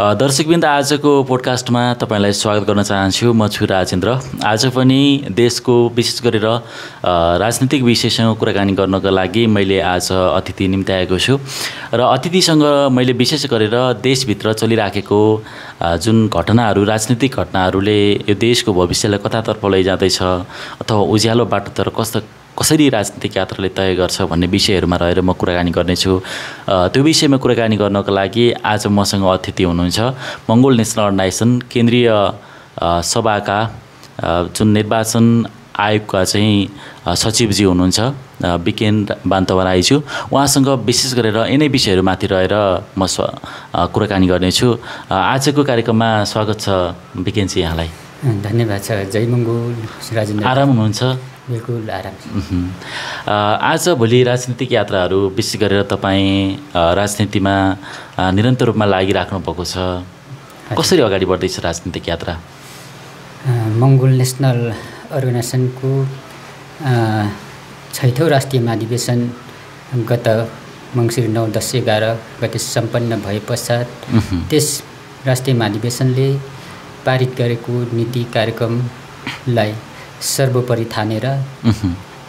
दर्शकबिन्द आजको पोडकास्टमा तपाईँलाई स्वागत गर्न चाहन्छु। म छु राजेन्द्र। आज पनि देशको विशेष गरेर राजनीतिक विषयसँग कुराकानी गर्नको लागि मैले आज अतिथि निम्त्याएको छु। र अतिथिसँग मैले विशेष गरेर देशभित्र चलिराखेको जुन घटनाहरू राजनीतिक घटनाहरूले यो देशको भविष्यलाई कतातर्फ लैजाँदैछ अथवा उज्यालो बाटोतर्फ कस्तो कसरी राजनीतिक यात्राले तय गर्छ भन्ने विषयहरूमा रहेर म कुराकानी गर्नेछु। त्यो विषयमा कुराकानी गर्नको लागि आज मसँग अतिथि हुनुहुन्छ मङ्गोल नेसनल अर्गनाइजेसन केन्द्रीय सभाका जुन निर्वाचन आयोगका चाहिँ सचिवजी हुनुहुन्छ विकेन बान्तवा राईज्यू उहाँसँग विशेष गरेर यिनै विषयहरूमाथि रहेर म स्व कुराकानी गर्नेछु। आजको कार्यक्रममा स्वागत छ विकेनजी यहाँलाई। धन्यवाद छ। जय मङ्गोल। राजेन्द्र आराम हुनुहुन्छ? बिल्कुल आराम आज भोलि राजनीतिक यात्राहरू विशेष गरेर तपाईँ राजनीतिमा निरन्तर रूपमा लागिराख्नु भएको छ। कसरी अगाडि बढ्दैछ राजनीतिक यात्रा? मङ्गोल नेसनल अर्गनाइजेसनको छैठौँ राष्ट्रिय महाधिवेशन गत मङ्सिर नौ दस एघार गति सम्पन्न भए पश्चात त्यस राष्ट्रिय महाधिवेशनले पारित गरेको नीति कार्यक्रमलाई सर्वोपरि ठानेर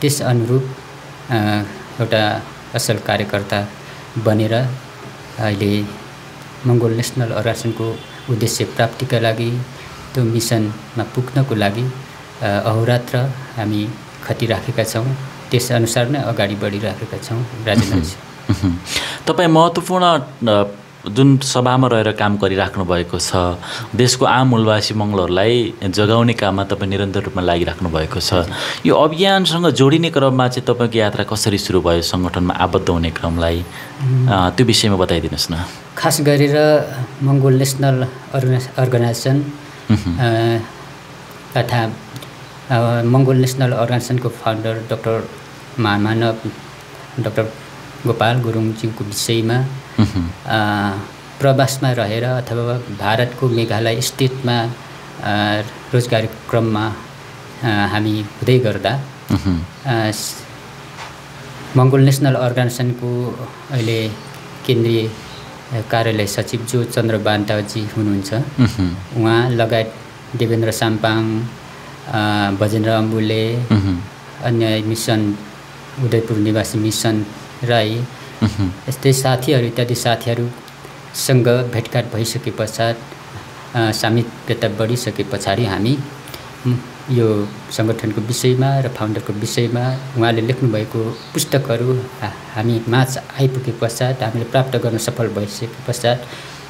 त्यस अनुरूप एउटा असल कार्यकर्ता बनेर अहिले मङ्गोल नेसनल अर्गनाइजेसनको उद्देश्य प्राप्तिका लागि त्यो मिसनमा पुग्नको लागि अहोरात्र हामी खटिराखेका छौँ। त्यसअनुसार नै अगाडि बढिराखेका छौँ राजेन्द्रजी। तपाईँ महत्त्वपूर्ण जुन सभामा रहेर काम गरिराख्नु भएको छ देशको आम मूलवासी मङ्गलहरूलाई जगाउने काममा तपाईँ निरन्तर रूपमा लागिराख्नु भएको छ। यो अभियानसँग जोडिने क्रममा चाहिँ तपाईँको यात्रा कसरी सुरु भयो सङ्गठनमा आबद्ध हुने क्रमलाई त्यो विषयमा बताइदिनुहोस् न। खास गरेर मङ्गोल नेसनल अर्गना अर्गनाइजेसन तथा मङ्गोल नेसनल अर्गनाइजेसनको फाउन्डर डक्टर महामानव डक्टर गोपाल गुरुङज्यूको विषयमा प्रवासमा रहेर अथवा भारतको मेघालय स्टेटमा रोजगारी क्रममा हामी हुँदै गर्दा मङ्गोल नेसनल अर्गनाइजेसनको अहिले केन्द्रीय कार्यालय सचिव जो चन्द्र बान्ताजी हुनुहुन्छ उहाँ। लगायत देवेन्द्र साम्पाङ भजेन्द्र अम्बुले अन्य मिसन उदयपुर निवासी मिसन राई यस्तै साथीहरू इत्यादि साथीहरूसँग भेटघाट भइसके पश्चात सामिप्यता बढिसके पछाडि हामी यो सङ्गठनको विषयमा र फाउन्डरको विषयमा उहाँले लेख्नुभएको पुस्तकहरू हामी माझ आइपुगे पश्चात हामीले प्राप्त गर्न सफल भइसके पश्चात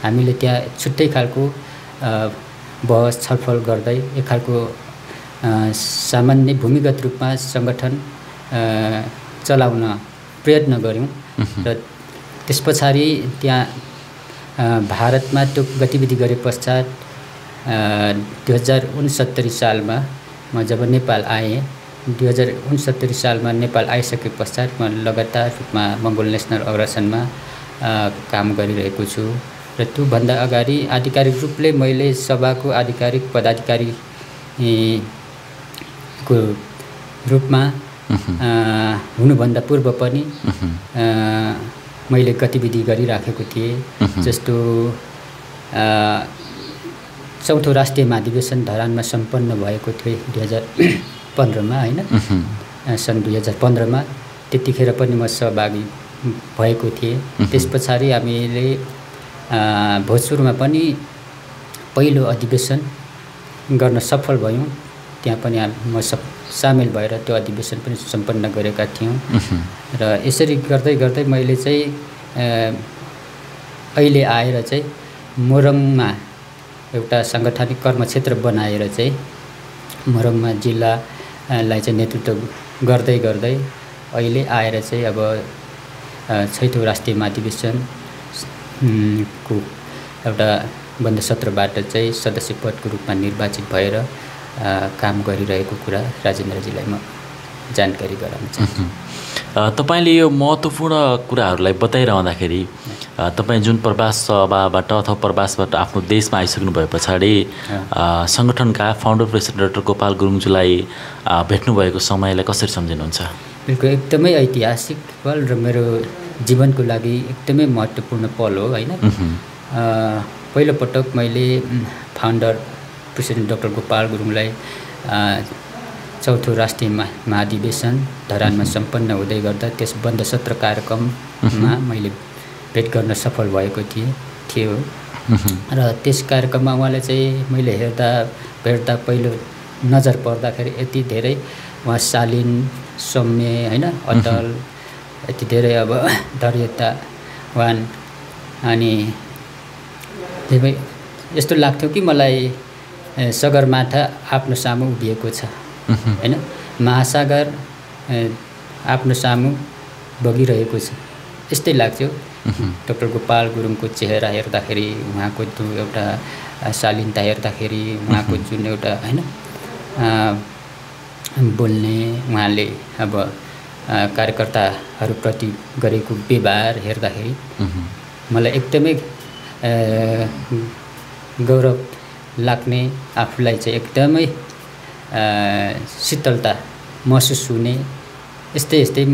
हामीले त्यहाँ छुट्टै खालको बहस छलफल गर्दै एक खालको सामान्य भूमिगत रूपमा सङ्गठन चलाउन प्रयत्न गऱ्यौँ। र त्यस पछाडि त्यहाँ भारतमा त्यो गतिविधि गरे पश्चात दुई हजार उनसत्तरी सालमा म जब नेपाल आएँ दुई हजार उनसत्तरी सालमा नेपाल आइसके पश्चात म लगातार रूपमा मङ्गोल नेसनल अर्गनाइजेसनमा काम गरिरहेको छु। र त्योभन्दा अगाडि आधिकारिक रूपले मैले सभाको आधिकारिक पदाधिकारी को रूपमा हुनुभन्दा पूर्व पनि मैले गतिविधि गरिराखेको थिएँ जस्तो चौथो राष्ट्रिय महाधिवेशन धरानमा सम्पन्न भएको थियो दुई हजार पन्ध्रमा होइन? सन् दुई हजार पन्ध्रमा। त्यतिखेर पनि म सहभागी भएको थिएँ। त्यस पछाडि हामीले भोजपुरमा पनि पहिलो अधिवेशन गर्न सफल भयौँ। त्यहाँ पनि म सब सामेल भएर त्यो अधिवेशन पनि सम्पन्न गरेका थियौँ। र यसरी गर्दै गर्दै मैले चाहिँ अहिले आएर चाहिँ मोरङमा एउटा साङ्गठनिक कर्मक्षेत्र बनाएर चाहिँ मोरङमा जिल्लालाई चाहिँ नेतृत्व गर्दै गर्दै अहिले आएर चाहिँ अब छैठौँ राष्ट्रिय महाधिवेशनको एउटा बन्द सत्रबाट चाहिँ सदस्य पदको रूपमा निर्वाचित भएर काम गरिरहेको कुरा राजेन्द्रजीलाई म जानकारी गराउन चाहन्छु। तपाईँले यो महत्त्वपूर्ण कुराहरूलाई बताइरहँदाखेरि तपाईँ जुन प्रवास सभाबाट अथवा प्रवासबाट आफ्नो देशमा आइसक्नु भए पछाडि सङ्गठनका फाउन्डर प्रेसिडेन्ट डाक्टर गोपाल गुरुङज्यूलाई भेट्नुभएको समयलाई कसरी सम्झिनुहुन्छ? बिल्कुल एकदमै ऐतिहासिक पल र मेरो जीवनको लागि एकदमै महत्त्वपूर्ण पल हो होइन? पहिलोपटक मैले फाउन्डर प्रेसिडेन्ट डाक्टर गोपाल गुरुङलाई चौथो राष्ट्रिय मा महाधिवेशन धरानमा सम्पन्न हुँदै गर्दा त्यस बन्द सत्र कार्यक्रममा मैले भेट गर्न सफल भएको थिएँ थियो। र त्यस कार्यक्रममा उहाँले चाहिँ मैले हेर्दा भेट्दा पहिलो नजर पर्दाखेरि यति धेरै उहाँ शालीन सौम्य होइन अटल यति धेरै अब धैर्यतावान अनि यस्तो लाग्थ्यो कि मलाई सगरमाथा आफ्नो सामु उभिएको छ। होइन? महासागर आफ्नो सामु बगिरहेको छ। यस्तै लाग्थ्यो। डक्टर गोपाल गुरुङको चेहरा हेर्दाखेरि उहाँको त्यो एउटा शालीनता हेर्दाखेरि उहाँको जुन एउटा होइन? बोल्ने उहाँले अब कार्यकर्ताहरूप्रति गरेको व्यवहार हेर्दाखेरि मलाई एकदमै गौरव लाग्ने आफूलाई चाहिँ एकदमै शीतलता महसुस हुने यस्तै यस्तै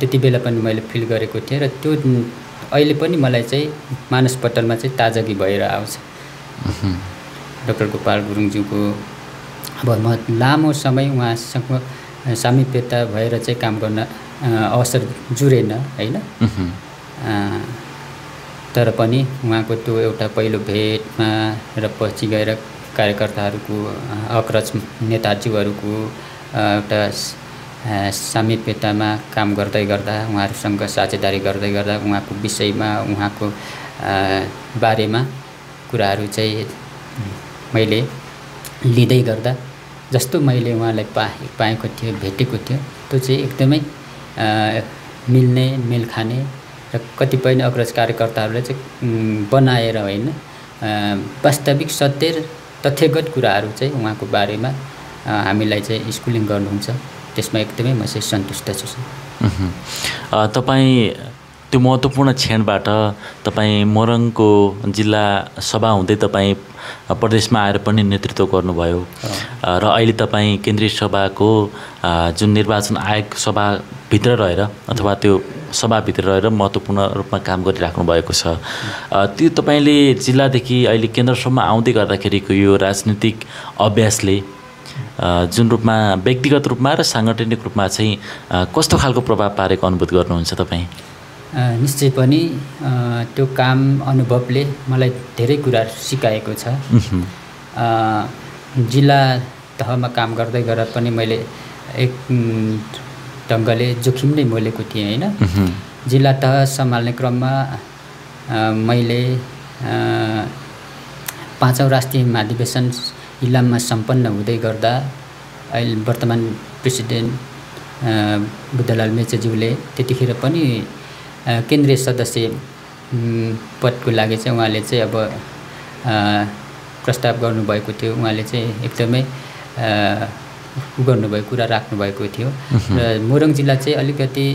त्यति बेला पनि मैले फिल गरेको थिएँ र त्यो अहिले पनि मलाई चाहिँ मानसपटलमा चाहिँ ताजगी भएर आउँछ। डक्टर गोपाल गुरुङज्यूको अब म लामो समय उहाँसँग सामिप्यता भएर चाहिँ काम गर्न अवसर जुरेन होइन? तर पनि उहाँको त्यो एउटा पहिलो भेटमा र पछि गएर कार्यकर्ताहरूको अग्रज नेताज्यूहरूको एउटा सामिप्यतामा काम गर्दै गर्दा उहाँहरूसँग साझेदारी गर्दै गर्दा उहाँको विषयमा उहाँको बारेमा कुराहरू चाहिँ मैले लिँदै गर्दा जस्तो मैले उहाँलाई पा पाएको थियो भेटेको थियो त्यो चाहिँ एकदमै मिल्ने मेल खाने र कतिपय नै अग्रज कार्यकर्ताहरूले चाहिँ बनाएर होइन वास्तविक सत्य तथ्यगत कुराहरू चाहिँ उहाँको बारेमा हामीलाई चाहिँ स्कुलिङ गर्नुहुन्छ। त्यसमा एकदमै म चाहिँ सन्तुष्ट छु तपाईँ त्यो महत्त्वपूर्ण क्षणबाट तपाईँ मोरङको जिल्ला सभा हुँदै तपाईँ प्रदेशमा आएर पनि नेतृत्व गर्नुभयो। र अहिले तपाईँ केन्द्रीय सभाको जुन निर्वाचन आयोग सभाभित्र रहेर अथवा त्यो सभाभित्र रहेर महत्त्वपूर्ण रूपमा काम गरिराख्नु भएको छ। त्यो तपाईँले जिल्लादेखि अहिले केन्द्रसम्म आउँदै गर्दाखेरिको यो राजनीतिक अभ्यासले जुन रूपमा व्यक्तिगत रूपमा र साङ्गठनिक रूपमा चाहिँ कस्तो खालको प्रभाव पारेको अनुभूत गर्नुहुन्छ तपाईँ? निश्चय पनि त्यो काम अनुभवले मलाई धेरै कुरा सिकाएको छ। जिल्ला तहमा काम गर्दै गरेर पनि मैले एक ढङ्गले जोखिम नै मोलेको थिएँ होइन? जिल्ला तह सम्हाल्ने क्रममा मैले पाँचौँ राष्ट्रिय महाधिवेशन इलाममा सम्पन्न हुँदै गर्दा अहिले वर्तमान प्रेसिडेन्ट बुद्धलाल मेचेज्यूले त्यतिखेर पनि केन्द्रीय सदस्य पदको लागि चाहिँ उहाँले चाहिँ अब प्रस्ताव गर्नुभएको थियो। उहाँले चाहिँ एकदमै गर्नुभएको कुरा राख्नुभएको थियो। र मोरङ जिल्ला चाहिँ अलिकति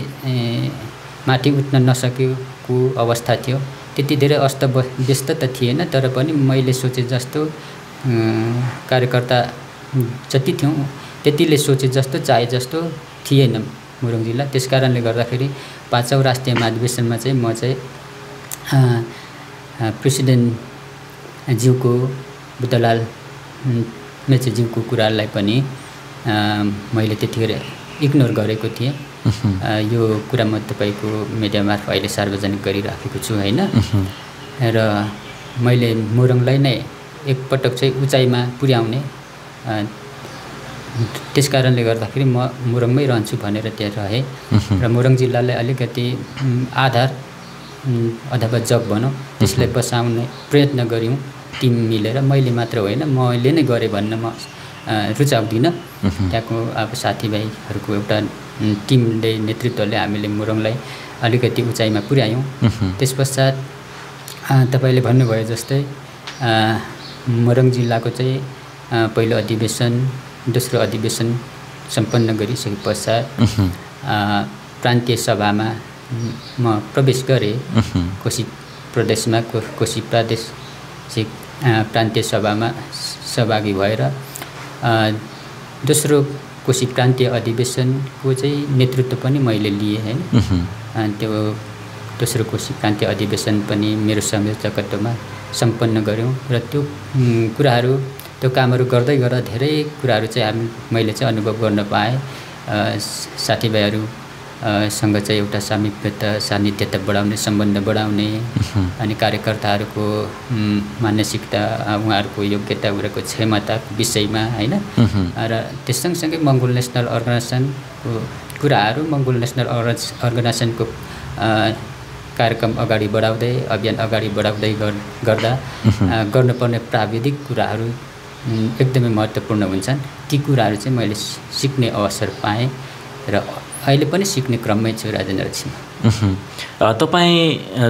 माथि उठ्न नसकेको अवस्था थियो। त्यति धेरै अस्त व्यस्त त थिएन तर पनि मैले सोचे जस्तो कार्यकर्ता जति थियौँ त्यतिले सोचे जस्तो चाहे जस्तो थिएन मोरङ जिल्ला। त्यस कारणले गर्दाखेरि पाँचौँ राष्ट्रिय महाधिवेशनमा चाहिँ म चाहिँ प्रेसिडेन्टज्यूको बुद्धलाल मेचेज्यूको कुरालाई पनि मैले त्यतिखेर इग्नोर गरेको थिएँ। यो कुरा म तपाईँको मिडिया मार्फत अहिले सार्वजनिक गरिराखेको छु होइन? र मैले मोरङलाई नै एकपटक चाहिँ उचाइमा पुर्याउने त्यस कारणले गर्दाखेरि म मोरङमै रहन्छु भनेर त्यहाँ रहेँ। र मोरङ जिल्लालाई अलिकति आधार अथवा जग भनौँ त्यसलाई बसाउने प्रयत्न गऱ्यौँ टिम मिलेर। मैले मात्र होइन मैले नै गरेँ भन्न म रुचाउँदिनँ। त्यहाँको अब साथीभाइहरूको एउटा टिमले नेतृत्वले हामीले मोरङलाई अलिकति उचाइमा पुर्यायौँ। त्यस पश्चात तपाईँले भन्नुभयो जस्तै मोरङ जिल्लाको चाहिँ पहिलो अधिवेशन दोस्रो अधिवेशन सम्पन्न गरिसके पश्चात प्रान्तीय सभामा म प्रवेश गरेँ। कोशी प्रदेशमा कोशी प्रादेशिक प्रान्तीय सभामा सहभागी भएर दोस्रो कोशी प्रान्तीय अधिवेशनको चाहिँ नेतृत्व पनि मैले लिएँ होइन त्यो दोस्रो कोशी प्रान्तीय अधिवेशन पनि मेरो संयोजकत्वमा सम्पन्न गऱ्यौँ र त्यो कुराहरू त्यो कामहरू गर्दै गर्दा धेरै कुराहरू चाहिँ हामी मैले चाहिँ अनुभव गर्न पाएँ। साथीभाइहरू सँग चाहिँ एउटा सामिप्यता सान्निध्यता बढाउने सम्बन्ध बढाउने अनि कार्यकर्ताहरूको मानसिकता उहाँहरूको योग्यता उनीहरूको क्षमताको विषयमा होइन? र त्यस सँगसँगै मङ्गोल नेसनल अर्गनाइजेसनको कुराहरू मङ्गोल नेसनल अर्गनाइजेसनको कार्यक्रम अगाडि बढाउँदै अभियान अगाडि बढाउँदै गर्दा गर्नुपर्ने प्राविधिक कुराहरू एकदमै महत्त्वपूर्ण हुन्छन्। ती कुराहरू चाहिँ मैले सिक्ने अवसर पाएँ र अहिले पनि सिक्ने क्रममै छु राजेन्द्र सिंह तपाईँ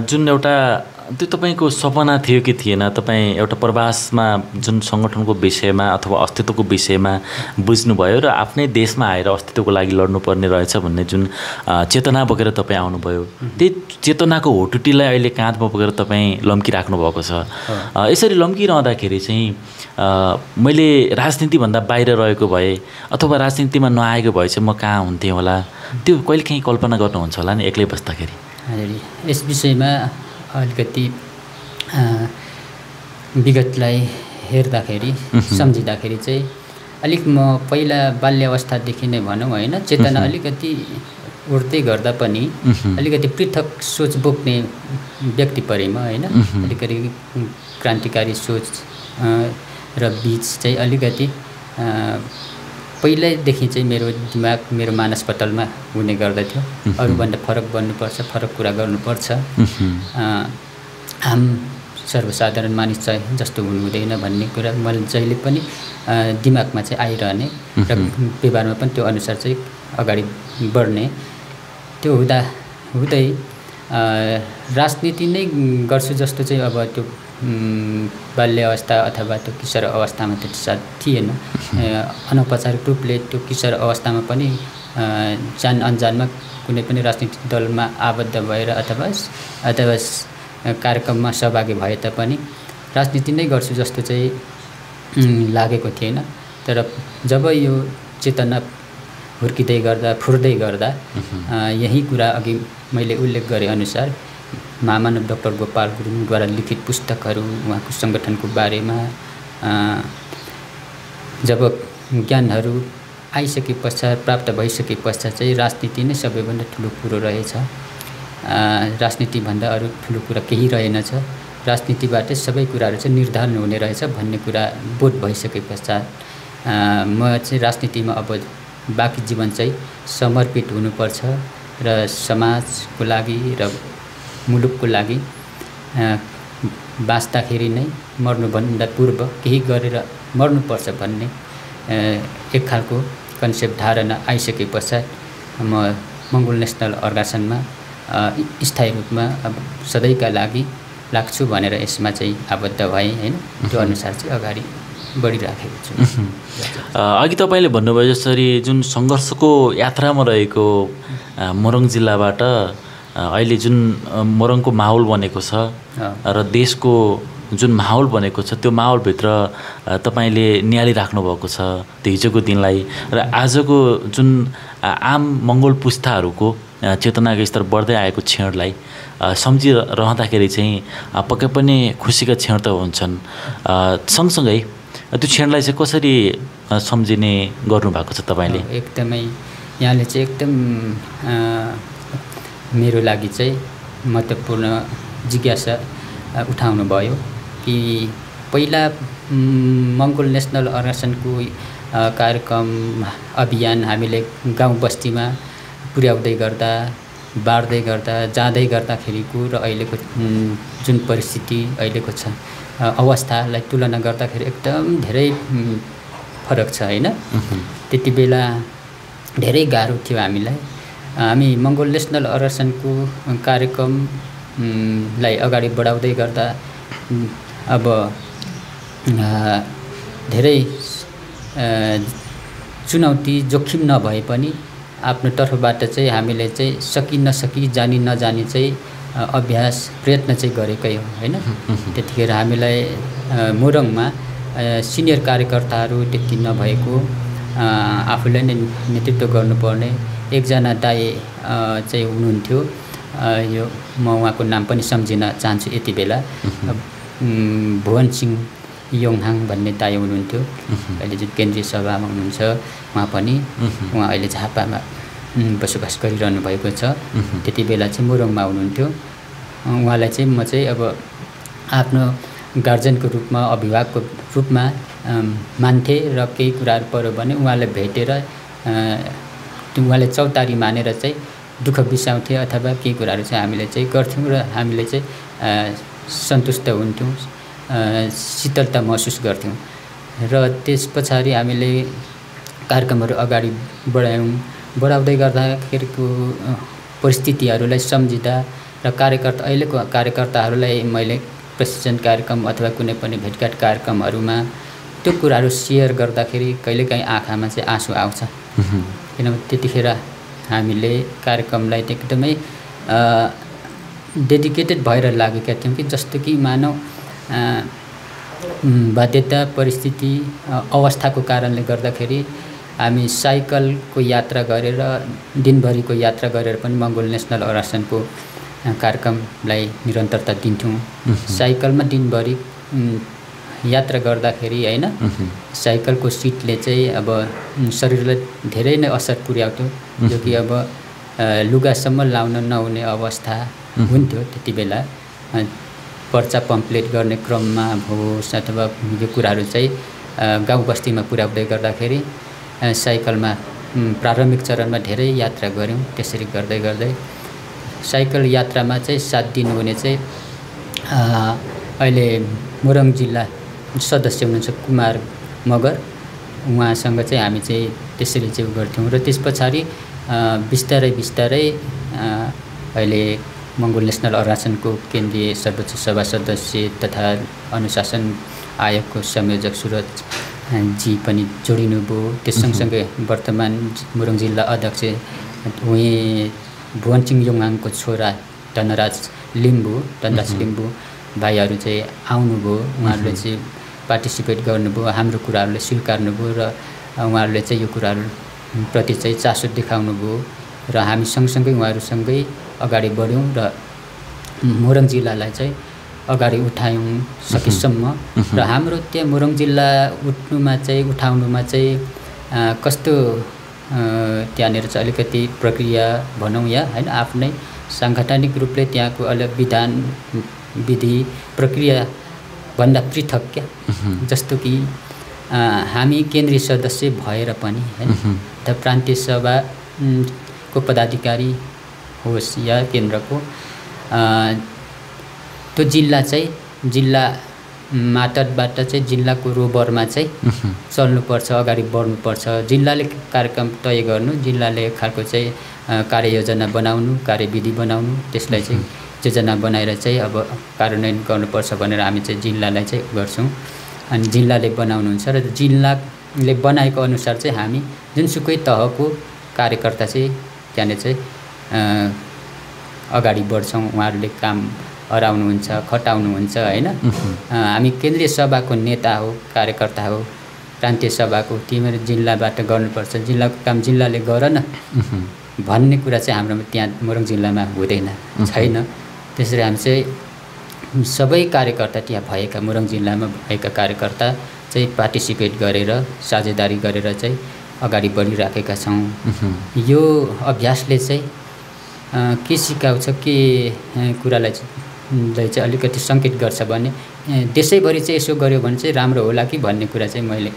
जुन एउटा त्यो तपाईँको सपना थियो कि थिएन? तपाईँ एउटा प्रवासमा जुन सङ्गठनको विषयमा अथवा अस्तित्वको विषयमा बुझ्नुभयो र आफ्नै देशमा आएर अस्तित्वको लागि लड्नुपर्ने रहेछ भन्ने जुन चेतना बोकेर तपाईँ आउनुभयो त्यही चेतनाको होटुटीलाई अहिले काँधमा बोकेर तपाईँ लम्किराख्नु भएको छ यसरी लम्किरहँदाखेरि चाहिँ मैले राजनीतिभन्दा बाहिर रहेको भए अथवा राजनीतिमा नआएको भए चाहिँ म कहाँ हुन्थेँ होला? त्यो कहिलेकाहीँ कल्पना गर्नुहुन्छ होला नि एक्लै बस्दाखेरि? यस विषयमा अलिकति विगतलाई हेर्दाखेरि सम्झिँदाखेरि चाहिँ अलिक म पहिला बाल्यावस्थादेखि नै भनौँ होइन चेतना अलिकति उठ्दै गर्दा पनि अलिकति पृथक सोच बोक्ने व्यक्ति परेँ म होइन। अलिकति क्रान्तिकारी सोच र बिच चाहिँ अलिकति पहिल्यैदेखि चाहिँ मेरो दिमाग मेरो मानसपटलमा हुने गर्दथ्यो। अरूभन्दा फरक बन्नुपर्छ फरक कुरा गर्नुपर्छ। आम सर्वसाधारण मानिस चाहिँ जस्तो हुनु हुँदैन भन्ने कुरा मैले जहिले पनि दिमागमा चाहिँ आइरहने र व्यवहारमा पनि त्यो अनुसार चाहिँ अगाडि बढ्ने। त्यो हुँदा हुँदै राजनीति नै गर्छु जस्तो चाहिँ अब त्यो बाल्य अवस्था अथवा त्यो किशोर अवस्थामा त्यति साथ थिएन। अनौपचारिक रूपले त्यो किशोर अवस्थामा पनि जान अन्जानमा कुनै पनि राजनीतिक दलमा आबद्ध भएर अथवा अथवा कार्यक्रममा सहभागी भए तापनि राजनीति नै गर्छु जस्तो चाहिँ लागेको थिएन। तर जब यो चेतना हुर्किँदै गर्दा फुर्दै गर्दा यही कुरा अघि मैले उल्लेख गरे अनुसार महामानव डक्टर गोपाल गुरुङद्वारा लिखित पुस्तकहरू उहाँको सङ्गठनको बारेमा जब ज्ञानहरू आइसके पश्चात प्राप्त भइसके पश्चात चाहिँ राजनीति नै सबैभन्दा ठुलो कुरो रहेछ। राजनीतिभन्दा अरू ठुलो कुरा केही रहेनछ राजनीतिबाटै सबै कुराहरू चाहिँ निर्धारण हुने रहेछ भन्ने कुरा बोध भइसके पश्चात। म चाहिँ राजनीतिमा अब बाँकी जीवन चाहिँ समर्पित हुनुपर्छ र समाजको लागि र मुलुकको लागि बाँच्दाखेरि नै मर्नुभन्दा पूर्व केही गरेर मर्नुपर्छ भन्ने एक खालको कन्सेप्ट धारणा आइसके पश्चात म मङ्गोल नेसनल अर्गासनमा स्थायी रूपमा अब सधैँका लागि लाग्छु भनेर यसमा चाहिँ आबद्ध भएँ होइन? त्यो अनुसार चाहिँ अगाडि बढिराखेको छु। अघि तपाईँले भन्नुभयो जसरी जुन सङ्घर्षको यात्रामा रहेको मोरङ जिल्लाबाट अहिले जुन मोरङको माहौल बनेको छ र देशको जुन माहौल बनेको छ त्यो माहौलभित्र तपाईँले निहालिराख्नु भएको छ त्यो हिजोको दिनलाई र आजको जुन आम मङ्गोल पुस्ताहरूको चेतनाको स्तर बढ्दै आएको क्षणलाई सम्झिरहँदाखेरि चाहिँ पक्कै पनि खुसीका क्षण त हुन्छन्। सँगसँगै त्यो क्षणलाई चाहिँ कसरी सम्झिने गर्नुभएको छ तपाईँले? एकदमै यहाँले चाहिँ एकदम मेरो लागि चाहिँ महत्त्वपूर्ण जिज्ञासा उठाउनु भयो कि पहिला मङ्गोल नेसनल अर्गनाइजेसनको कार्यक्रम अभियान हामीले गाउँ बस्तीमा पुर्याउँदै गर्दा बाँड्दै गर्दा जाँदै गर्दाखेरिको र अहिलेको जुन परिस्थिति अहिलेको छ अवस्थालाई तुलना गर्दाखेरि एकदम धेरै फरक छ होइन? त्यति बेला धेरै गाह्रो थियो हामीलाई। हामी मङ्गोल नेसनल अर्गनाइजेसनको कार्यक्रमलाई अगाडि बढाउँदै गर्दा अब धेरै चुनौती जोखिम नभए पनि आफ्नो तर्फबाट चाहिँ हामीले चाहिँ सकि नसकी जानी नजानी चाहिँ अभ्यास प्रयत्न चाहिँ गरेकै हो होइन? त्यतिखेर हामीलाई मोरङमा सिनियर कार्यकर्ताहरू त्यति नभएको आफूलाई नै नेतृत्व गर्नुपर्ने एकजना दाई चाहिँ हुनुहुन्थ्यो। यो म उहाँको नाम पनि सम्झिन चाहन्छु यति बेला। भुवन सिंह योङहाङ भन्ने दाई हुनुहुन्थ्यो। अहिले चाहिँ केन्द्रीय सभामा हुनुहुन्छ। उहाँ पनि उहाँ। अहिले झापामा बसोबास गरिरहनु भएको छ। त्यति बेला चाहिँ मोरङमा हुनुहुन्थ्यो। उहाँलाई चाहिँ म चाहिँ अब आफ्नो गार्जेनको रूपमा अभिभावकको रूपमा मान्थेँ र केही कुराहरू पऱ्यो भने उहाँलाई भेटेर उहाँले चौतारी मानेर चाहिँ दुःख बिसाउँथे अथवा केही कुराहरू चाहिँ हामीले चाहिँ गर्थ्यौँ र हामीले चाहिँ सन्तुष्ट हुन्थ्यौँ शीतलता महसुस गर्थ्यौँ। र त्यस पछाडि हामीले कार्यक्रमहरू अगाडि बढायौँ। बढाउँदै गर्दाखेरिको परिस्थितिहरूलाई सम्झिँदा र कार्यकर्ता अहिलेको कार्यकर्ताहरूलाई मैले प्रशिक्षण कार्यक्रम अथवा कुनै पनि भेटघाट कार्यक्रमहरूमा त्यो कुराहरू सेयर गर्दाखेरि कहिलेकाहीँ आँखामा चाहिँ आँसु आउँछ। किनभने त्यतिखेर हामीले कार्यक्रमलाई एकदमै डेडिकेटेड भएर लागेका थियौँ कि जस्तो कि मानव बाध्यता परिस्थिति अवस्थाको कारणले गर्दाखेरि हामी साइकलको यात्रा गरेर दिनभरिको यात्रा गरेर पनि मङ्गोल नेसनल अरासनको कार्यक्रमलाई निरन्तरता दिन्थ्यौँ साइकलमा दिनभरि यात्रा गर्दाखेरि होइन साइकलको सिटले चाहिँ अब शरीरलाई धेरै नै असर पुर्याउँथ्यो। जो कि अब लुगासम्म लाउन नहुने अवस्था हुन्थ्यो त्यति बेला। पर्चा पम्प्लेट गर्ने क्रममा होस् अथवा यो कुराहरू चाहिँ गाउँ बस्तीमा पुर्याउँदै गर्दाखेरि साइकलमा प्रारम्भिक चरणमा धेरै यात्रा गऱ्यौँ। त्यसरी गर्दै गर्दै साइकल यात्रामा चाहिँ साथ दिनुहुने चाहिँ अहिले मोरङ जिल्ला सदस्य हुनुहुन्छ कुमार मगर उहाँसँग चाहिँ हामी चाहिँ त्यसरी चाहिँ गर्थ्यौँ र त्यस पछाडि बिस्तारै बिस्तारै अहिले मङ्गोल नेसनल अरासनको केन्द्रीय सर्वोच्च सभा सदस्य तथा अनुशासन आयोगको संयोजक सुरज जी पनि जोडिनुभयो त्यस सँगसँगै वर्तमान मोरङ जिल्ला अध्यक्ष उहाँ भुवनसिंह योङहाङको छोरा धनराज लिम्बू धनराज लिम्बू भाइहरू चाहिँ आउनुभयो। उहाँहरूले चाहिँ पार्टिसिपेट गर्नुभयो हाम्रो कुराहरूले स्वीकार्नुभयो र उहाँहरूले चाहिँ यो कुराहरूप्रति चाहिँ चासो देखाउनु भयो र हामी सँगसँगै उहाँहरूसँगै अगाडि बढ्यौँ र मोरङ जिल्लालाई चाहिँ अगाडि उठायौँ सकेसम्म र हाम्रो त्यहाँ मोरङ जिल्ला उठ्नुमा चाहिँ उठाउनुमा चाहिँ कस्तो त्यहाँनिर चाहिँ अलिकति प्रक्रिया भनौँ या होइन आफ्नै साङ्गठनिक रूपले त्यहाँको अलग विधान विधि प्रक्रियाभन्दा पृथक क्या? जस्तो कि हामी केन्द्रीय सदस्य भएर पनि होइन त प्रान्तीय सभाको पदाधिकारी होस् या केन्द्रको त्यो जिल्ला चाहिँ जिल्ला मातहतबाट चाहिँ जिल्लाको रोबरमा चाहिँ चल्नुपर्छ अगाडि बढ्नुपर्छ। जिल्लाले कार्यक्रम तय गर्नु जिल्लाले खालको चाहिँ कार्ययोजना बनाउनु कार्यविधि बनाउनु त्यसलाई चाहिँ योजना बनाएर चाहिँ अब कार्यान्वयन गर्नुपर्छ भनेर हामी चाहिँ जिल्लालाई चाहिँ गर्छौँ। अनि जिल्लाले बनाउनुहुन्छ र जिल्लाले बनाएको अनुसार चाहिँ हामी जुनसुकै तहको कार्यकर्ता चाहिँ त्यहाँनिर चाहिँ अगाडि बढ्छौँ। उहाँहरूले काम हराउनुहुन्छ खटाउनुहुन्छ होइन? हामी केन्द्रीय सभाको नेता हो कार्यकर्ता हो प्रान्तीय सभाको तिमीहरू जिल्लाबाट गर्नुपर्छ। जिल्लाको काम जिल्लाले गर न। भन्ने कुरा चाहिँ हाम्रोमा त्यहाँ मोरङ जिल्लामा हुँदैन छैन। त्यसरी हामी चाहिँ सबै कार्यकर्ता त्यहाँ भएका मोरङ जिल्लामा भएका कार्यकर्ता चाहिँ पार्टिसिपेट गरेर साझेदारी गरेर चाहिँ अगाडि बढिराखेका छौँ। यो अभ्यासले चाहिँ के सिकाउँछ के कुरालाई चाहिँ अलिकति सङ्केत गर्छ भने देशैभरि चाहिँ यसो गऱ्यो भने चाहिँ राम्रो होला कि भन्ने कुरा चाहिँ मैले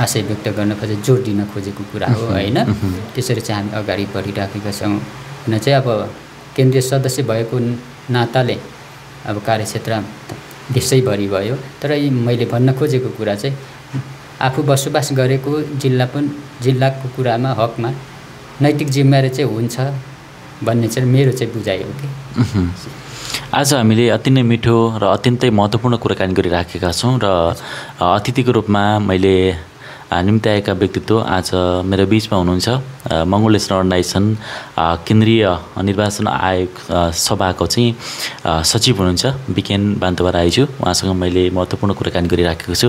आशय व्यक्त गर्न खोजेँ जोड दिन खोजेको कुरा हो होइन? त्यसरी चाहिँ हामी अगाडि बढिराखेका छौँ। हुन चाहिँ अब केन्द्रीय सदस्य भएको नाताले अब कार्यक्षेत्र देशैभरि भयो। तर मैले भन्न खोजेको कुरा चाहिँ आफू बसोबास गरेको जिल्ला पनि जिल्लाको कुरामा हकमा नैतिक जिम्मेवारी चाहिँ हुन्छ भन्ने चाहिँ मेरो चाहिँ बुझाइ हो कि। आज हामीले अति नै मिठो र अत्यन्तै महत्त्वपूर्ण कुराकानी गरिराखेका छौँ र अतिथिको रूपमा मैले निम्ति आएका व्यक्तित्व आज मेरो बिचमा हुनुहुन्छ। मङ्गोलेस अर्गनाइजेसन केन्द्रीय निर्वाचन आयोग सभाको चाहिँ सचिव हुनुहुन्छ। विकेन बान्तवा राईज्यू उहाँसँग मैले महत्त्वपूर्ण कुराकानी गरिराखेको छु।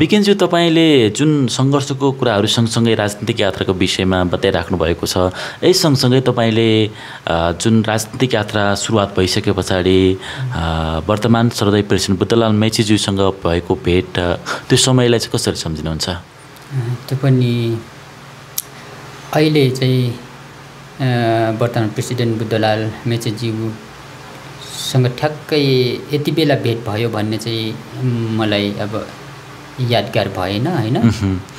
विकेनज्यू तपाईँले जुन सङ्घर्षको कुराहरू सँगसँगै राजनीतिक यात्राको विषयमा बताइराख्नु भएको छ यस सँगसँगै तपाईँले जुन राजनीतिक यात्रा सुरुवात भइसके पछाडि वर्तमान सर्वोदय प्रेसिडेन्ट बुद्धलाल मेचीज्यूसँग भएको भेट त्यो समयलाई चाहिँ कसरी सम्झिनुहुन्छ? त्यो पनि अहिले चाहिँ वर्तमान प्रेसिडेन्ट बुद्धलाल मेचेज्यूसँग ठ्याक्कै यति बेला भेट भयो भन्ने चाहिँ मलाई अब यादगार भएन होइन?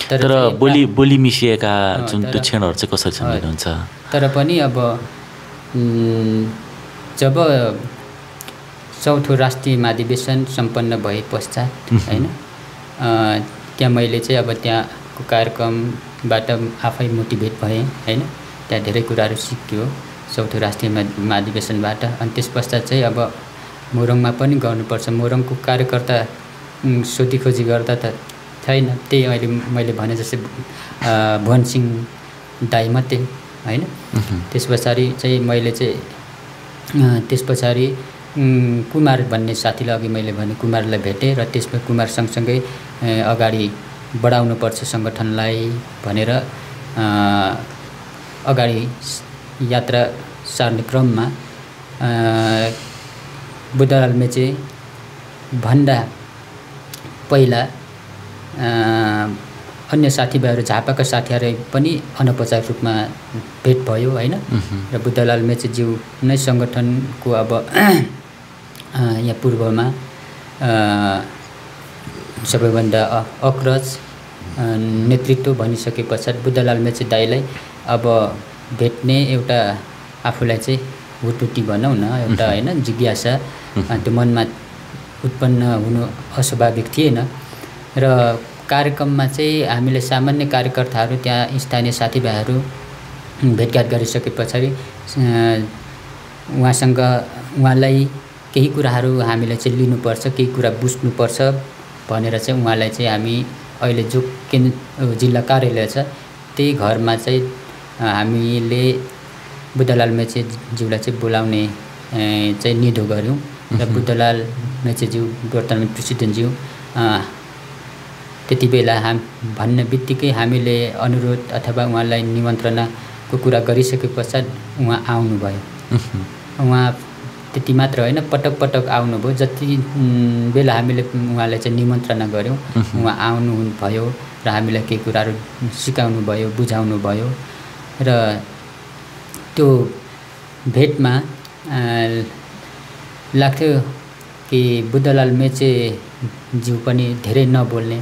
तर बोली बोली मिसिएका जुन त्यो क्षणहरू चाहिँ कसरी सम्झिनुहुन्छ तर पनि अब जब चौथो राष्ट्रिय महाधिवेशन सम्पन्न भए पश्चात होइन? त्यहाँ मैले चाहिँ अब त्यहाँको कार्यक्रमबाट आफै मोटिभेट भएँ होइन? त्यहाँ धेरै कुराहरू सिक्यो चौथो राष्ट्रिय महाधिवेशनबाट। अनि त्यस पश्चात चाहिँ अब मोरङमा पनि गर्नुपर्छ। मोरङको कार्यकर्ता सोधी खोजी गर्दा त छैन। त्यही अहिले मैले भने जस्तै भुवन सिंह दाई मात्रै होइन? त्यस पछाडि चाहिँ मैले चाहिँ त्यस पछाडि कुमार भन्ने साथीलाई अघि मैले भने कुमारलाई भेटेँ र त्यसमा कुमार सँगसँगै अगाडि बढाउनुपर्छ सङ्गठनलाई भनेर अगाडि यात्रा सार्ने क्रममा बुद्धलाल मेचे भन्दा पहिला अन्य साथीभाइहरू झापाका साथीहरू पनि अनौपचारिक रूपमा भेट भयो होइन? र बुद्धलाल मेचेज्यू नै सङ्गठनको अब यहाँ पूर्वमा सबैभन्दा अग्रज नेतृत्व भनिसके पश्चात बुद्धलाल मेचे दाईलाई अब भेट्ने एउटा आफूलाई चाहिँ हुटुटी भनौँ न एउटा होइन जिज्ञासा त्यो मनमा उत्पन्न हुनु अस्वाभाविक थिएन। र कार्यक्रममा चाहिँ हामीले सामान्य कार्यकर्ताहरू त्यहाँ स्थानीय साथीभाइहरू भेटघाट गरिसके पछाडि उहाँसँग उहाँलाई केही कुराहरू हामीले चाहिँ लिनुपर्छ केही कुरा बुझ्नुपर्छ। भनेर चाहिँ उहाँलाई चाहिँ हामी अहिले जो केन्द्र जिल्ला कार्यालय छ त्यही घरमा चाहिँ हामीले बुद्धलाल मेचेज्यूलाई चाहिँ बोलाउने चाहिँ निधो गऱ्यौँ र बुद्धलाल मेचेज्यू वर्तमान प्रेसिडेन्टज्यू त्यति बेला हाम भन्ने बित्तिकै हामीले अनुरोध अथवा उहाँलाई निमन्त्रणाको कुरा गरिसके पश्चात उहाँ आउनुभयो। उहाँ त्यति मात्र होइन पटक पटक आउनुभयो। जति बेला हामीले उहाँलाई चाहिँ निमन्त्रणा गऱ्यौँ उहाँ। आउनु भयो र हामीलाई केही कुराहरू सिकाउनु भयो बुझाउनु भयो। र त्यो भेटमा लाग्थ्यो कि बुद्धलाल मेचेज्यू पनि धेरै नबोल्ने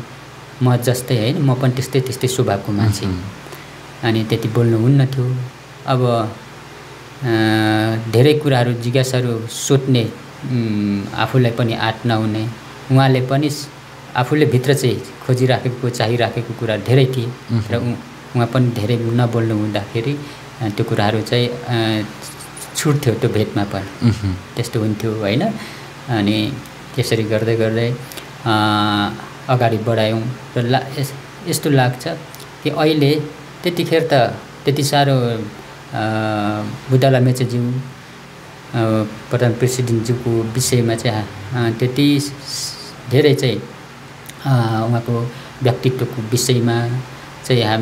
म जस्तै होइन म पनि त्यस्तै त्यस्तै स्वभावको मान्छे। अनि त्यति बोल्नुहुन्न थियो अब धेरै कुराहरू जिज्ञासाहरू सोध्ने आफूलाई पनि आँट नहुने उहाँले पनि आफूले भित्र चाहिँ खोजिराखेको चाहिराखेको कुरा धेरै थिए। र उहाँ पनि धेरै नबोल्नु हुँदाखेरि त्यो कुराहरू चाहिँ छुट्थ्यो त्यो भेटमा पनि। त्यस्तो हुन्थ्यो होइन? अनि त्यसरी गर्दै गर्दै अगाडि बढायौँ। र ला यस्तो लाग्छ कि अहिले त्यतिखेर त त्यति साह्रो बुद्धला मेचेज्यू प्रधान प्रेसिडेन्टज्यूको विषयमा चाहिँ त्यति धेरै चाहिँ उहाँको व्यक्तित्वको विषयमा चाहिँ हाम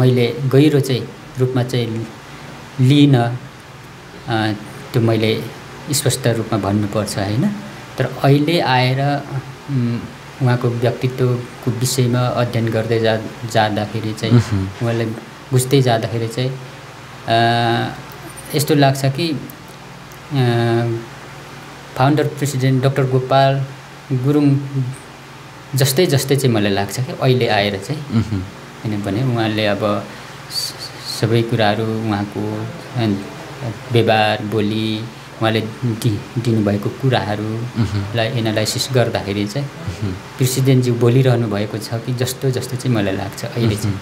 मैले गहिरो चाहिँ रूपमा चाहिँ लिन त्यो मैले स्पष्ट रूपमा भन्नुपर्छ होइन? तर अहिले आएर उहाँको व्यक्तित्वको विषयमा अध्ययन गर्दै जा जाँदाखेरि चाहिँ उहाँलाई बुझ्दै जाँदाखेरि चाहिँ यस्तो लाग्छ कि founder president doctor Gopal Gurung जस्तै जस्तै चाहिँ मलाई लाग्छ कि अहिले आएर चाहिँ। किनभने उहाँले अब सबै कुराहरू उहाँको व्यवहार बोली उहाँले दि दिनुभएको कुराहरूलाई एनालाइसिस गर्दाखेरि चाहिँ प्रेसिडेन्टज्यू बोलिरहनु भएको छ कि जस्तो जस्तो चाहिँ मलाई लाग्छ अहिले चाहिँ।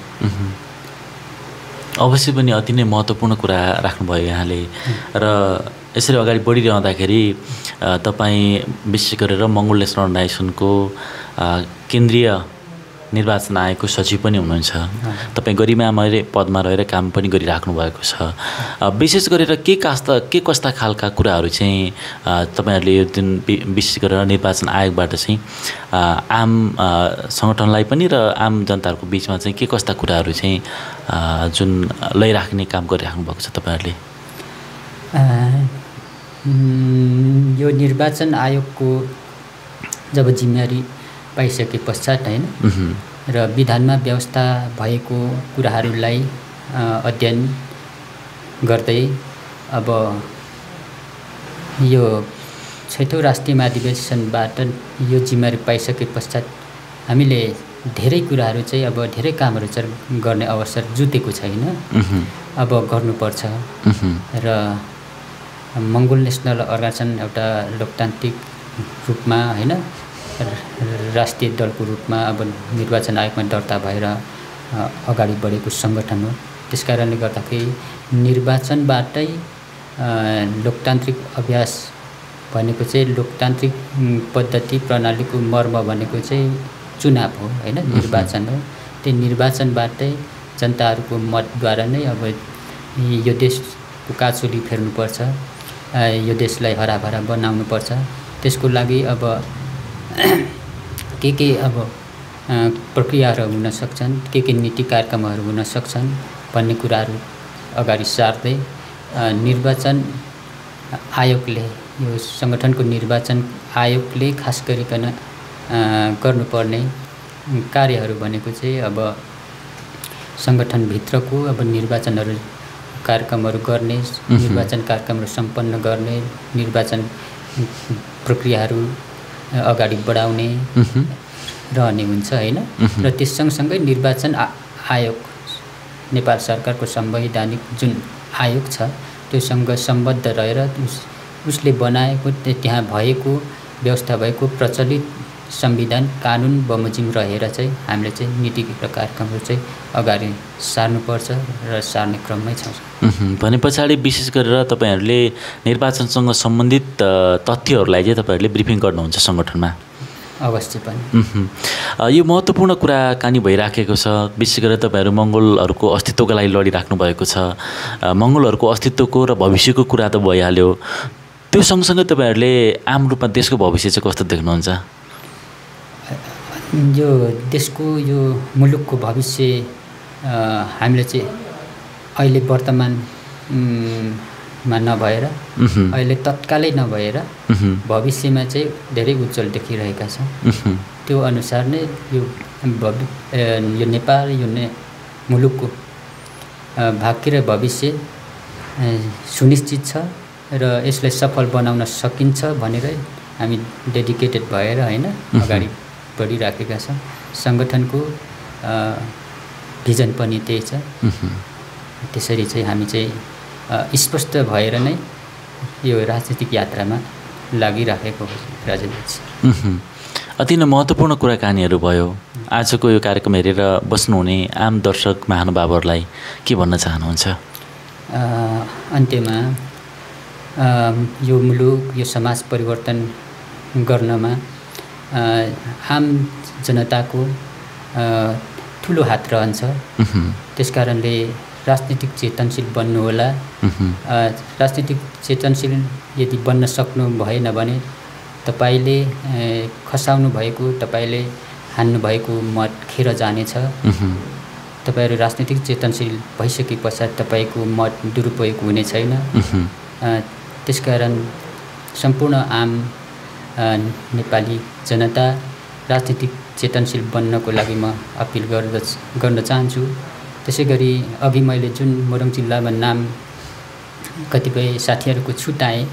अवश्य पनि अति नै महत्त्वपूर्ण कुरा राख्नुभयो यहाँले। र यसरी अगाडि बढिरहँदाखेरि तपाईँ विशेष गरेर मङ्गोल नेसनल अर्गनाइजेसनको केन्द्रीय निर्वाचन आयोगको सचिव पनि हुनुहुन्छ। तपाईँ गरिमामय पदमा रहेर काम पनि गरिराख्नु भएको छ। विशेष गरेर के कस्ता के कस्ता खालका कुराहरू चाहिँ तपाईँहरूले यो जुन विशेष गरेर निर्वाचन आयोगबाट चाहिँ आम सङ्गठनलाई पनि र आम जनताहरूको बिचमा चाहिँ के कस्ता कुराहरू चाहिँ जुन लैराख्ने काम गरिराख्नु भएको छ तपाईँहरूले? यो निर्वाचन आयोगको जब जिम्मेवारी पाइसके पश्चात होइन र विधानमा व्यवस्था भएको कुराहरूलाई अध्ययन गर्दै अब यो छैठौँ राष्ट्रिय महाधिवेशनबाट यो जिम्मेवारी पाइसके पश्चात हामीले धेरै कुराहरू चाहिँ अब धेरै कामहरू चाहिँ गर्ने अवसर जुटेको छैन अब गर्नुपर्छ। र मङ्गोल नेसनल अर्गनाइजेसन एउटा लोकतान्त्रिक रूपमा होइन राष्ट्रिय दलको रूपमा अब निर्वाचन आयोगमा दर्ता भएर अगाडि बढेको सङ्गठन हो। त्यस कारणले गर्दाखेरि निर्वाचनबाटै लोकतान्त्रिक अभ्यास भनेको चाहिँ लोकतान्त्रिक पद्धति प्रणालीको मर्म भनेको चाहिँ चुनाव हो होइन? निर्वाचन हो। त्यो निर्वाचनबाटै जनताहरूको मतद्वारा नै अब यो देशको काचुली फेर्नुपर्छ यो देशलाई हराभरा बनाउनुपर्छ। त्यसको लागि अब के के अब प्रक्रियाहरू हुन सक्छन्? के के नीति कार्यक्रमहरू हुन सक्छन् भन्ने कुराहरू अगाडि सार्दै निर्वाचन आयोगले यो सङ्गठनको निर्वाचन आयोगले खास गरिकन गर्नुपर्ने कार्यहरू भनेको चाहिँ अब सङ्गठनभित्रको अब निर्वाचनहरू कार्यक्रमहरू गर्ने निर्वाचन कार्यक्रमहरू सम्पन्न गर्ने निर्वाचन प्रक्रियाहरू अगाडि बढाउने रहने हुन्छ होइन? र त्यस सँगसँगै निर्वाचन आयोग नेपाल सरकारको संवैधानिक जुन आयोग छ त्योसँग सम्बद्ध रहेर उसले बनाएको त्यहाँ भएको व्यवस्था भएको प्रचलित संविधान कानुन बमोजिम रहेर चाहिँ हामीले चाहिँ नीति र कार्यक्रमहरू चाहिँ अगाडि सार्नुपर्छ र सार्ने क्रममै छौँ। भने पछाडि विशेष गरेर तपाईँहरूले निर्वाचनसँग सम्बन्धित तथ्यहरूलाई चाहिँ तपाईँहरूले ब्रिफिङ गर्नुहुन्छ सङ्गठनमा? अवश्य पनि। यो महत्त्वपूर्ण कुराकानी भइराखेको छ विशेष गरेर तपाईँहरू मङ्गोलहरूको अस्तित्वको लागि लडिराख्नु भएको छ मङ्गोलहरूको अस्तित्वको र भविष्यको कुरा त भइहाल्यो। त्यो सँगसँगै तपाईँहरूले आम रूपमा देशको भविष्य चाहिँ कस्तो देख्नुहुन्छ? यो देशको यो मुलुकको भविष्य हामीले चाहिँ अहिले वर्तमानमा नभएर अहिले तत्कालै नभएर भविष्यमा चाहिँ धेरै उज्जवल देखिरहेका छौँ। त्यो अनुसार नै यो भवि यो नेपाल यो ने मुलुकको भाग्य र भविष्य सुनिश्चित छ र यसलाई सफल बनाउन सकिन्छ भनेर हामी डेडिकेटेड भएर होइन अगाडि बढिराखेका छौँ सङ्गठनको भिजन पनि त्यही छ। त्यसरी चाहिँ हामी चाहिँ स्पष्ट भएर नै यो राजनीतिक यात्रामा लागिराखेको राजनीति। अति नै महत्त्वपूर्ण कुराकानीहरू भयो। आजको यो कार्यक्रम हेरेर बस्नुहुने आम दर्शक महानुभावहरूलाई के भन्न चाहनुहुन्छ? अन्त्यमा यो मुलुक यो समाज परिवर्तन गर्नमा आम जनताको ठुलो हात रहन्छ। त्यस कारणले राजनीतिक चेतनशील बन्नुहोला राजनीतिक चेतनशील यदि बन्न सक्नु भएन भने तपाईँले खसाउनु भएको तपाईँले हान्नु भएको मत खेर जानेछ। तपाईँहरू राजनीतिक चेतनशील भइसके पश्चात तपाईँको मत दुरुपयोग हुने छैन। त्यसकारण सम्पूर्ण आम नेपाली जनता राजनीतिक चेतनशील बन्नको लागि म अपिल गर्दछ गर्न चाहन्छु। त्यसै गरी अघि मैले जुन मोरङ जिल्लामा नाम कतिपय साथीहरूको छुट्याएँ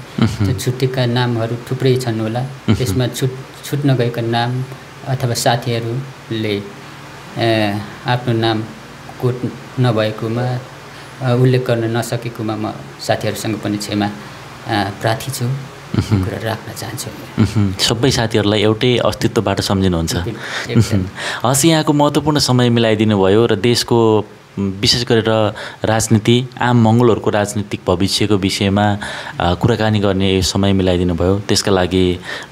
त्यो छुटेका नामहरू थुप्रै छन् होला। त्यसमा छुट छुट्न गएका नाम अथवा साथीहरूले आफ्नो नाम कोट नभएकोमा उल्लेख गर्न नसकेकोमा म साथीहरूसँग पनि क्षमा प्रार्थी छु। कुरा राख्न चाहन्छु। सबै साथीहरूलाई एउटै अस्तित्वबाट सम्झिनुहुन्छ। हस् यहाँको महत्त्वपूर्ण समय मिलाइदिनु भयो र देशको विशेष गरेर राजनीति आम मङ्गलहरूको राजनीतिक भविष्यको विषयमा कुराकानी गर्ने समय मिलाइदिनु भयो। त्यसका लागि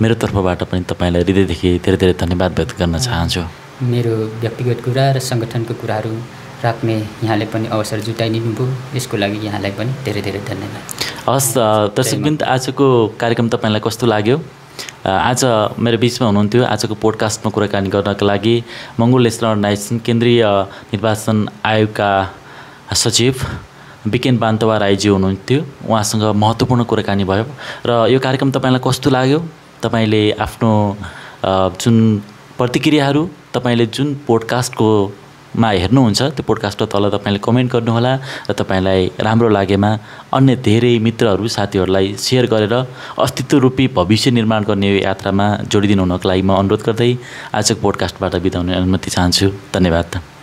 मेरो तर्फबाट पनि तपाईँलाई हृदयदेखि धेरै धेरै धन्यवाद व्यक्त गर्न चाहन्छु। मेरो व्यक्तिगत कुरा र सङ्गठनको कुराहरू राख्ने यहाँले पनि अवसर जुटाइदिनु भयो यसको लागि यहाँलाई पनि धेरै धेरै धन्यवाद। हस् दर्शकबिन्द आजको कार्यक्रम तपाईँलाई कस्तो लाग्यो? आज मेरो बिचमा हुनुहुन्थ्यो। आजको पोडकास्टमा कुराकानी गर्नको लागि मङ्गोल नेसनल अर्गनाइजेसन केन्द्रीय निर्वाचन आयोगका सचिव विकेन बान्तवा राईजी हुनुहुन्थ्यो। उहाँसँग महत्त्वपूर्ण कुराकानी भयो। र यो कार्यक्रम तपाईँलाई कस्तो लाग्यो? तपाईँले आफ्नो जुन प्रतिक्रियाहरू तपाईँले जुन पोडकास्टको मा हेर्नुहुन्छ त्यो पोडकास्टको तल तपाईँले कमेन्ट गर्नुहोला र तपाईँलाई राम्रो लागेमा अन्य धेरै मित्रहरू साथीहरूलाई सेयर गरेर अस्तित्व रूपी भविष्य निर्माण गर्ने यात्रामा जोडिदिनु हुनको लागि म अनुरोध गर्दै आजको पोडकास्टबाट बिताउने अनुमति चाहन्छु। धन्यवाद।